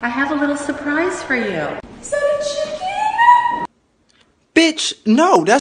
I have a little surprise for you. Is that a chicken? Bitch, no, that's